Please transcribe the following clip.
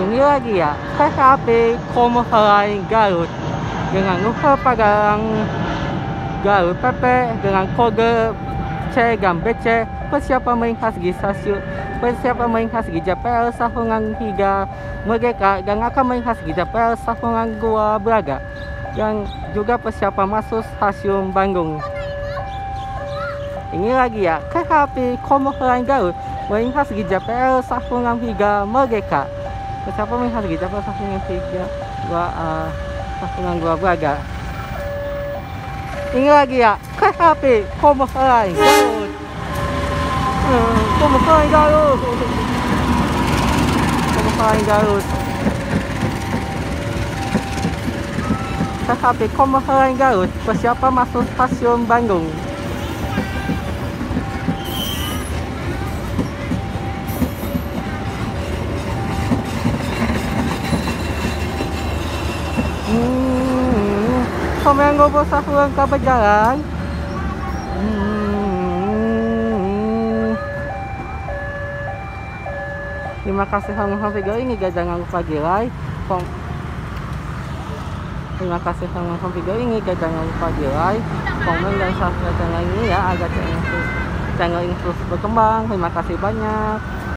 Ini lagi ya, kereta api Komodo Line Garut dengan rute Padalarang Garut PP dengan kode C dan persiapan melintas di stasiun persiapan melintas di JPL Sahungan hingga Merdeka. Dan akan melintas di JPL Sahungan Gua Braga. Dan juga persiapan masuk stasiun Bandung. Ini lagi ya Komodo Line Garut melintas di JPL Sahungan hingga Merdeka persiapan melintas di JPL Sahungan hingga Gua uh, Sahungan Gua. Braga ini lagi ya? Api Komodo Line Garut Hmm, Komodo Line Garut Komodo Line Garut kereta api Komodo Line Garut persiapan masuk stasiun Bandung Hmm, Komen ngobrol sahuran ke berjalan. Hmm. Terima kasih sama video ini guys jangan lupa di like. Terima kasih sama video ini guys jangan lupa di like, komen dan subscribe channel ini ya agar channel ini terus berkembang. Terima kasih banyak.